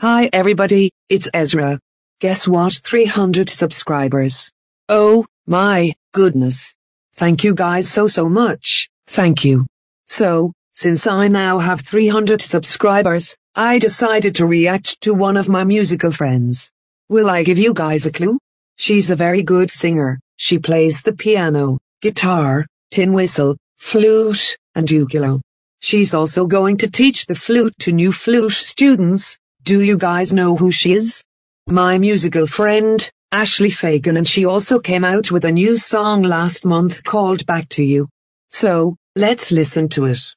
Hi everybody, it's Ezra. Guess what? 300 subscribers. Oh, my goodness. Thank you guys so so much. Thank you. So, since I now have 300 subscribers, I decided to react to one of my musical friends. Will I give you guys a clue? She's a very good singer. She plays the piano, guitar, tin whistle, flute, and ukulele. She's also going to teach the flute to new flute students. Do you guys know who she is? My musical friend, Ashleigh Fagan and she also came out with a new song last month called Back to You. So, let's listen to it.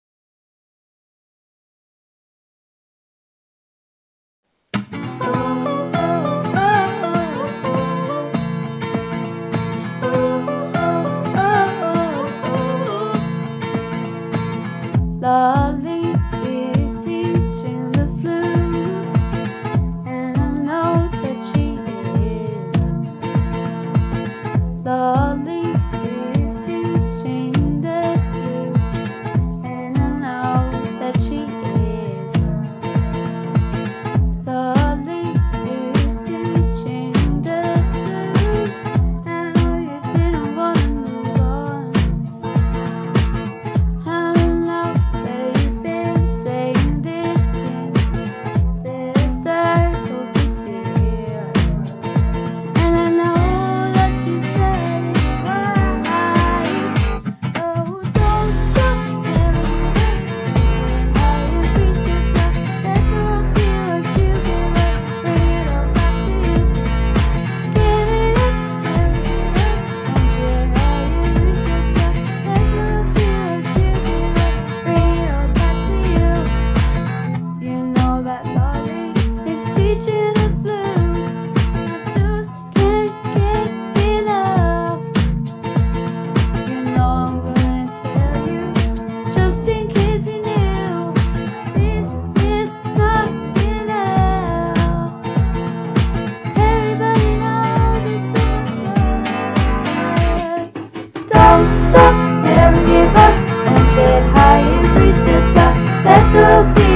você.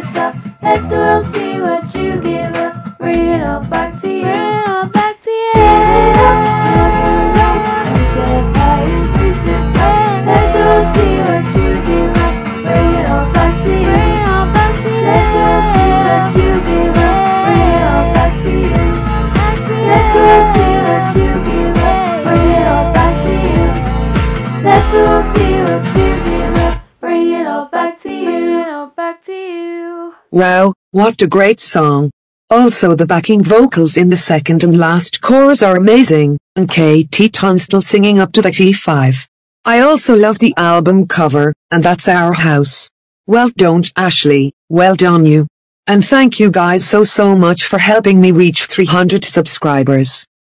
The top. Let the world see what you give up. Bring it all back to you. Bring it all back to you. Give it up, never alone. Punch it higher, reach the top. Let the world see what you give up. Bring it all back to you. Bring it all back to you. Let the world see what you give up. Bring it all back to you. Let the world see what you give up. Bring it all back to you. Let the world see what you give up. Bring it all back to you. Wow, what a great song. Also the backing vocals in the second and last chorus are amazing, and KT Tunstall singing up to the T5. I also love the album cover, and that's our house. Well done Ashleigh, well done you. And thank you guys so so much for helping me reach 300 subscribers.